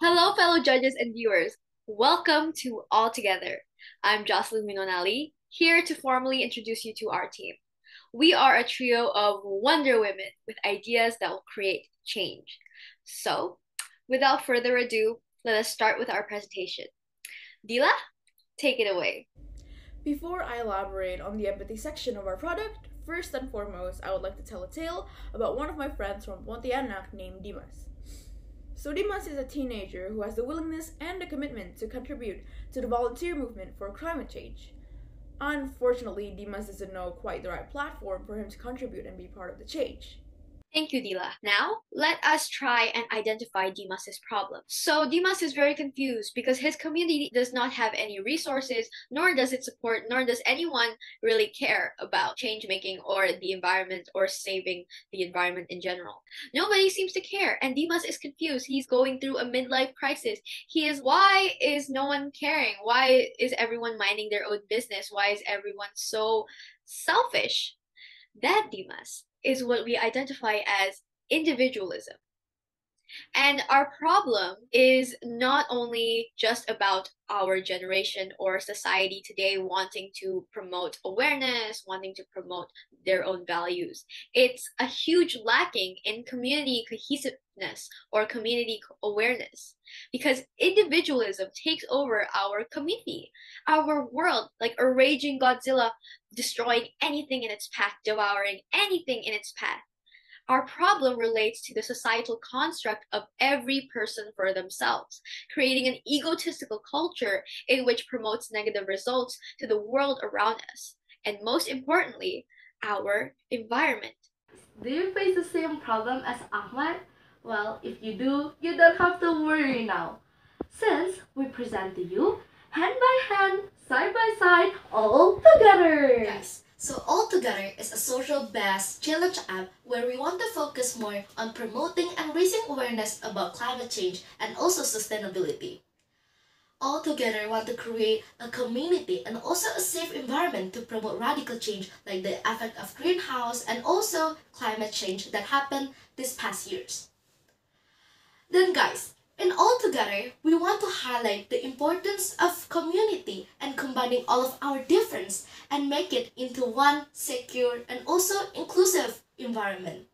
Hello, fellow judges and viewers. Welcome to All Together. I'm Jocelyn Winona Lie, here to formally introduce you to our team. We are a trio of Wonder Women with ideas that will create change. So, without further ado, let us start with our presentation. Dila, take it away. Before I elaborate on the empathy section of our product, first and foremost, I would like to tell a tale about one of my friends from Pontianak named Dimas. So Dimas is a teenager who has the willingness and the commitment to contribute to the volunteer movement for climate change. Unfortunately, Dimas doesn't know quite the right platform for him to contribute and be part of the change. Thank you, Dila. Now, let us try and identify Dimas's problem. So, Dimas is very confused because his community does not have any resources, nor does it support, nor does anyone really care about change making or the environment or saving the environment in general. Nobody seems to care, and Dimas is confused. He's going through a midlife crisis. He is, why is no one caring? Why is everyone minding their own business? Why is everyone so selfish? That Dimas is what we identify as individualism. And our problem is not only just about our generation or society today wanting to promote awareness, wanting to promote their own values. It's a huge lacking in community cohesiveness or community awareness because individualism takes over our community, our world, like a raging Godzilla destroying anything in its path, devouring anything in its path. Our problem relates to the societal construct of every person for themselves, creating an egotistical culture in which promotes negative results to the world around us, and most importantly, our environment. Do you face the same problem as Ahmad? Well, if you do, you don't have to worry now. Since we present to you hand by hand, side by side, all together. Guys, so All Together is a social-based challenge app where we want to focus more on promoting and raising awareness about climate change and also sustainability. All Together want to create a community and also a safe environment to promote radical change like the effect of greenhouse and also climate change that happened this past years. Then guys, in All Together, we want to highlight the importance of community and combining all of our difference and make it into one secure and also inclusive environment.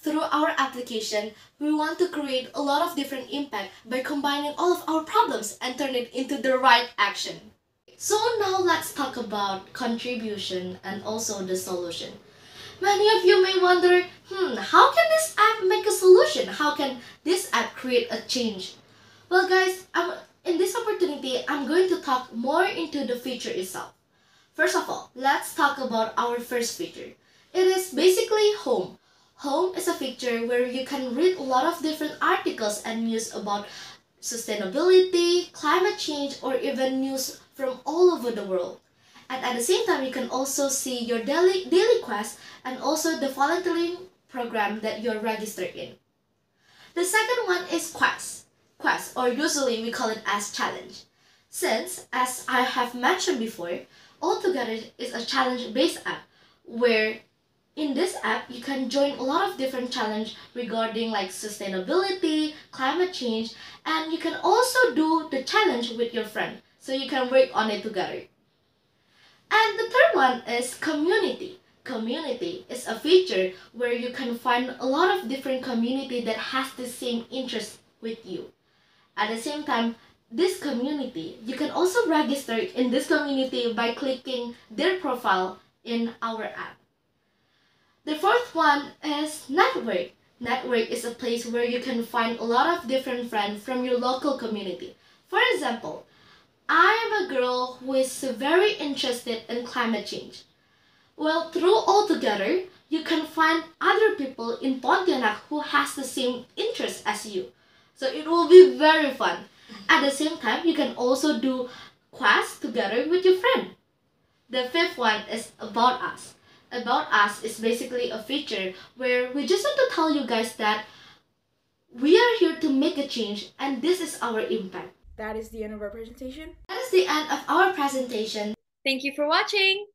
Through our application, we want to create a lot of different impact by combining all of our problems and turn it into the right action. So now let's talk about contribution and also the solution. Many of you may wonder, hmm, how can this app make a solution? How can this app create a change? Well guys, I'm, in this opportunity, I'm going to talk more into the feature itself. First of all, let's talk about our first feature. It is basically home. Home is a feature where you can read a lot of different articles and news about sustainability, climate change, or even news from all over the world. And at the same time, you can also see your daily, daily quest and also the volunteering program that you're registered in. The second one is Quest. Quest, or usually we call it as challenge. Since, as I have mentioned before, All Together is a challenge-based app where in this app you can join a lot of different challenge regarding like sustainability, climate change, and you can also do the challenge with your friend so you can work on it together. And the third one is community. Community is a feature where you can find a lot of different community that has the same interest with you. At the same time, this community, you can also register in this community by clicking their profile in our app. The fourth one is network. Network is a place where you can find a lot of different friends from your local community. For example, I am a girl who is very interested in climate change. Well, through All Together, you can find other people in Pontianak who has the same interest as you. So it will be very fun. At the same time, you can also do quests together with your friend. The fifth one is About Us. About Us is basically a feature where we just want to tell you guys that we are here to make a change and this is our impact. That is the end of our presentation. That is the end of our presentation. Thank you for watching!